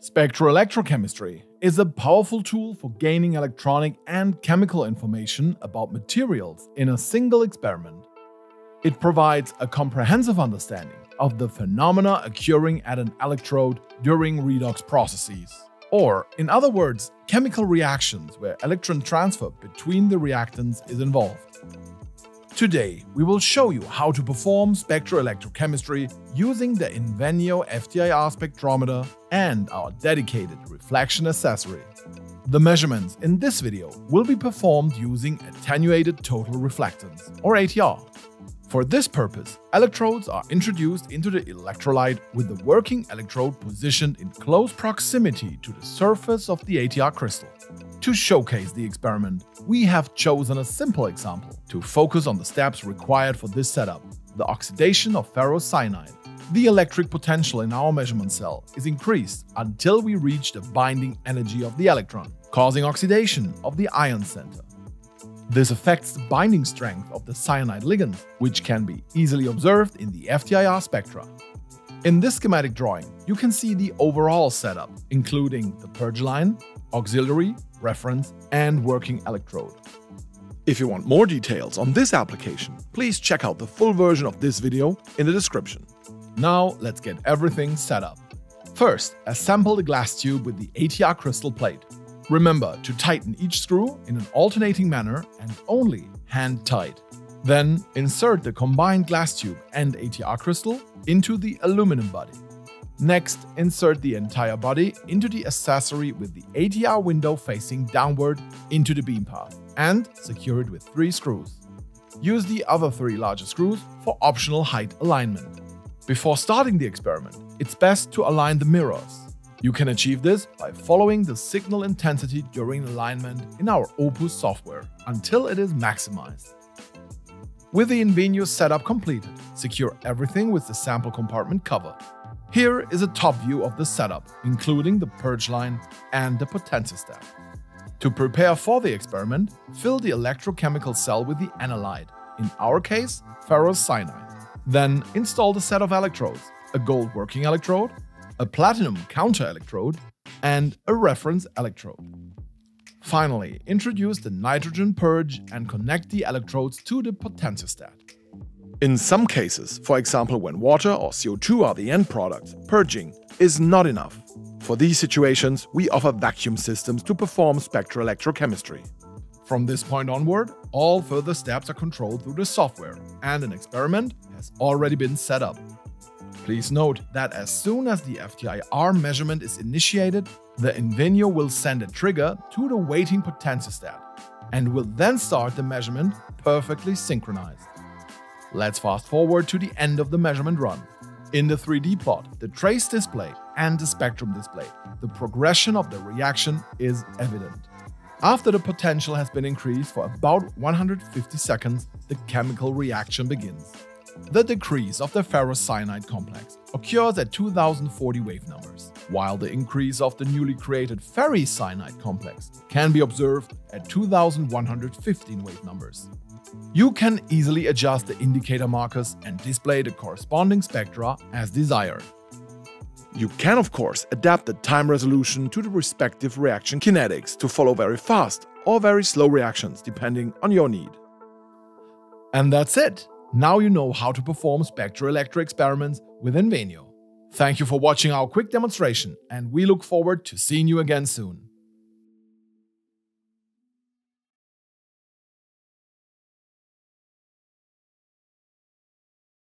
Spectroelectrochemistry is a powerful tool for gaining electronic and chemical information about materials in a single experiment. It provides a comprehensive understanding of the phenomena occurring at an electrode during redox processes. Or, in other words, chemical reactions where electron transfer between the reactants is involved. Today, we will show you how to perform spectroelectrochemistry using the Invenio FTIR spectrometer and our dedicated reflection accessory. The measurements in this video will be performed using attenuated total reflectance, or ATR. For this purpose, electrodes are introduced into the electrolyte with the working electrode positioned in close proximity to the surface of the ATR crystal. To showcase the experiment, we have chosen a simple example to focus on the steps required for this setup, the oxidation of ferrocyanide. The electric potential in our measurement cell is increased until we reach the binding energy of the electron, causing oxidation of the iron center. This affects the binding strength of the cyanide ligand, which can be easily observed in the FTIR spectra. In this schematic drawing, you can see the overall setup, including the purge line, auxiliary, reference, and working electrode. If you want more details on this application, please check out the full version of this video in the description. Now let's get everything set up. First, assemble the glass tube with the ATR crystal plate. Remember to tighten each screw in an alternating manner and only hand tight. Then insert the combined glass tube and ATR crystal into the aluminum body. Next, insert the entire body into the accessory with the ATR window facing downward into the beam path and secure it with three screws. Use the other three larger screws for optional height alignment. Before starting the experiment, it's best to align the mirrors. You can achieve this by following the signal intensity during alignment in our Opus software until it is maximized. With the Invenio setup completed, secure everything with the sample compartment cover here is a top view of the setup, including the purge line and the potentiostat. To prepare for the experiment, fill the electrochemical cell with the analyte, in our case, ferrocyanide. Then install the set of electrodes, a gold working electrode, a platinum counter electrode, and a reference electrode. Finally, introduce the nitrogen purge and connect the electrodes to the potentiostat. In some cases, for example when water or CO2 are the end product, purging is not enough. For these situations, we offer vacuum systems to perform spectroelectrochemistry. From this point onward, all further steps are controlled through the software, and an experiment has already been set up. Please note that as soon as the FTIR measurement is initiated, the Invenio will send a trigger to the waiting potentiostat and will then start the measurement perfectly synchronized. Let's fast forward to the end of the measurement run. In the 3D plot, the trace display and the spectrum display, the progression of the reaction is evident. After the potential has been increased for about 150 seconds, the chemical reaction begins. The decrease of the ferrocyanide complex occurs at 2040 wave numbers, while the increase of the newly created ferricyanide complex can be observed at 2115 wave numbers. You can easily adjust the indicator markers and display the corresponding spectra as desired. You can of course adapt the time resolution to the respective reaction kinetics to follow very fast or very slow reactions depending on your need. And that's it! Now you know how to perform spectroelectro experiments with Invenio. Thank you for watching our quick demonstration and we look forward to seeing you again soon.